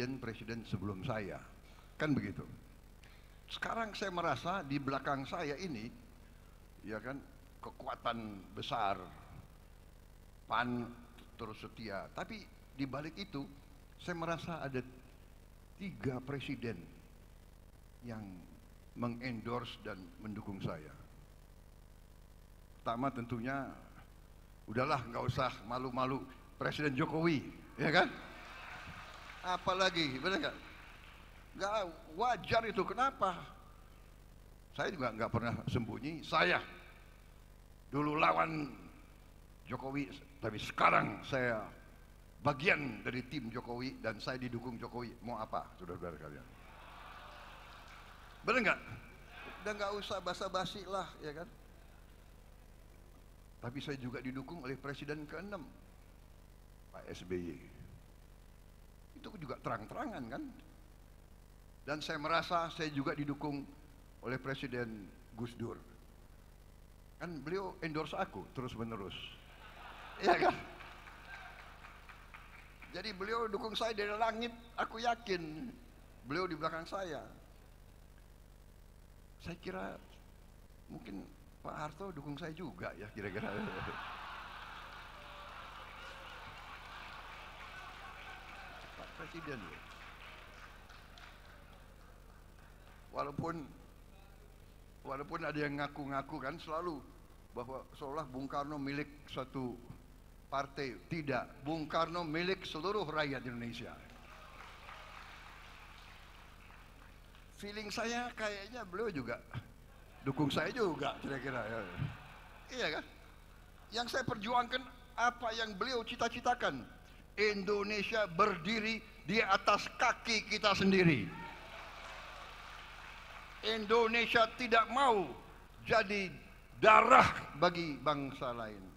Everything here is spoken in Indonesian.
presiden-presiden sebelum saya. Kan begitu. Sekarang saya merasa di belakang saya ini, ya kan, kekuatan besar, pan terus setia. Tapi di balik itu, saya merasa ada tiga presiden yang mengendorse dan mendukung saya. Pertama tentunya, udahlah nggak usah malu-malu Presiden Jokowi, ya kan? Apalagi, benar nggak? Nggak wajar itu, kenapa? Saya juga nggak pernah sembunyi, saya dulu lawan Jokowi, tapi sekarang saya bagian dari tim Jokowi dan saya didukung Jokowi. Mau apa, saudara-saudara kalian? Benar nggak? Udah nggak usah basa-basi lah, ya kan? Tapi saya juga didukung oleh Presiden ke-6, Pak SBY. Itu juga terang-terangan kan? Dan saya merasa saya juga didukung oleh Presiden Gus Dur. Kan beliau endorse aku terus-menerus. Iya kan? Jadi beliau dukung saya dari langit, aku yakin. Beliau di belakang saya. Saya kira mungkin Pak Harto dukung saya juga ya kira-kira. Presiden ya. Walaupun walaupun ada yang ngaku-ngaku kan selalu bahwa seolah Bung Karno milik suatu partai. Tidak, Bung Karno milik seluruh rakyat Indonesia. Feeling saya kayaknya beliau juga dukung saya juga kira-kira ya. Iya kan? Yang saya perjuangkan apa yang beliau cita-citakan. Indonesia berdiri di atas kaki kita sendiri. Indonesia tidak mau jadi darah bagi bangsa lain.